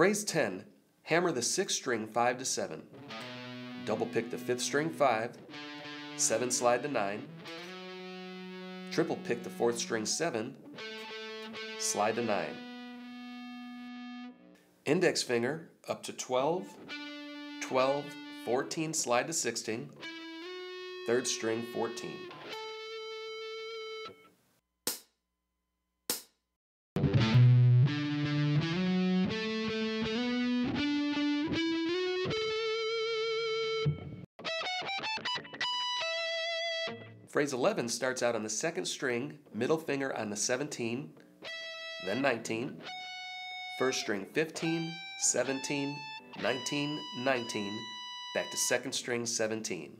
phrase 10, hammer the sixth string 5 to 7. Double pick the fifth string 5, 7 slide to 9. Triple pick the fourth string 7, slide to 9. Index finger up to 12, 12, 14, slide to 16. Third string 14. Phrase 11 starts out on the second string, middle finger on the 17, then 19, first string 15, 17, 19, 19, back to second string 17.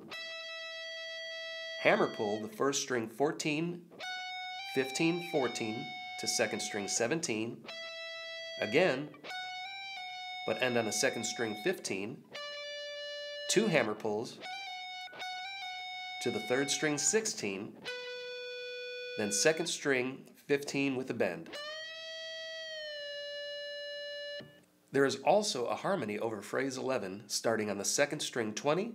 Hammer pull the first string 14, 15, 14 to second string 17, again, but end on the second string 15, two hammer pulls to the third string 16, then second string 15 with a bend. There is also a harmony over phrase 11 starting on the second string 20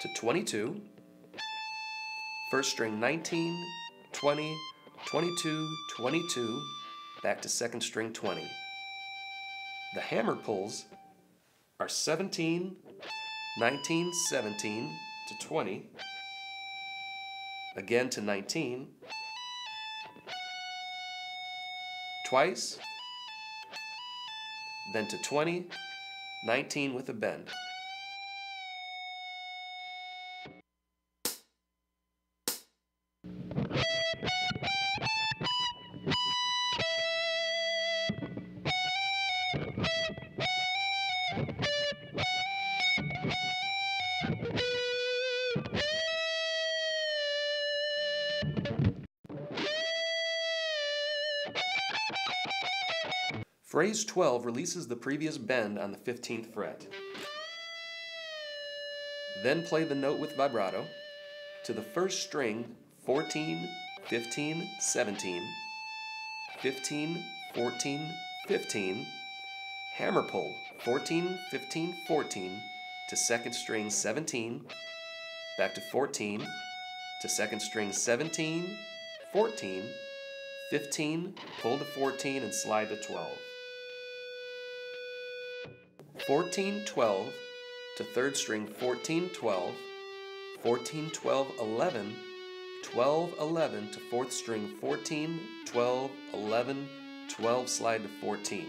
to 22, first string 19, 20, 22, 22, back to second string 20. The hammer pulls are 17, 19, 17 to 20, again to 19, twice, then to 20, 19 with a bend. Phrase 12 releases the previous bend on the 15th fret. Then play the note with vibrato to the first string 14, 15, 17, 15, 14, 15, hammer pull 14, 15, 14 to second string 17, back to 14, to second string 17, 14, 15, pull to 14 and slide to 12. 14, 12 to third string 14, 12, 14, 12, 11, 12, 11 to fourth string 14, 12, 11, 12, slide to 14.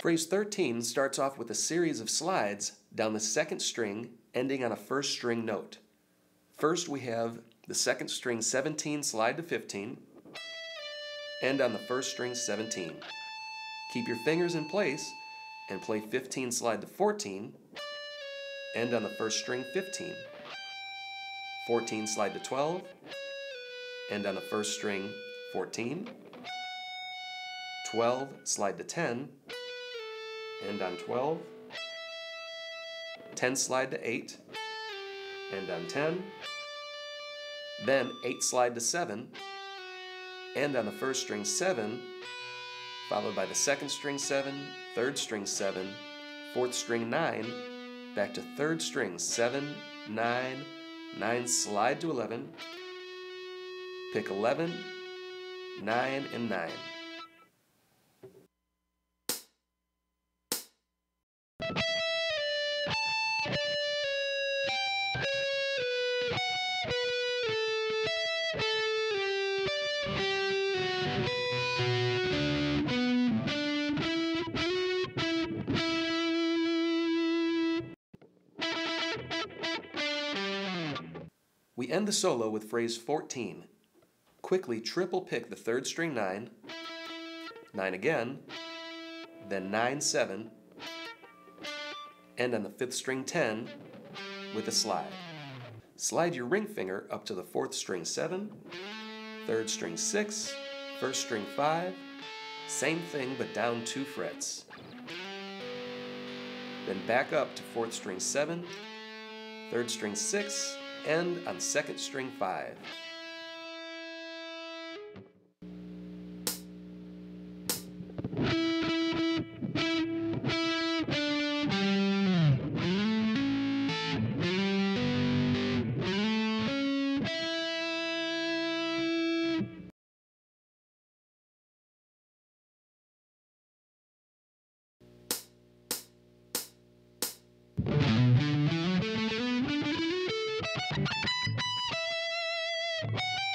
Phrase 13 starts off with a series of slides down the second string ending on a first string note. First we have the second string 17 slide to 15, end on the first string 17. Keep your fingers in place and play 15 slide to 14, end on the first string 15. 14 slide to 12, end on the first string 14. 12 slide to 10, end on 12, 10 slide to 8, end on 10, then 8 slide to 7, end on the first string 7, followed by the second string 7, third string 7, fourth string 9, back to third string 7, 9, 9 slide to 11, pick 11, 9, and 9. We end the solo with phrase 14. Quickly triple pick the third string 9, 9 again, then 9, 7, end on the fifth string 10 with a slide. Slide your ring finger up to the fourth string 7, third string 6, first string 5, same thing but down 2 frets. Then back up to fourth string 7, third string 6, and on second string 5. You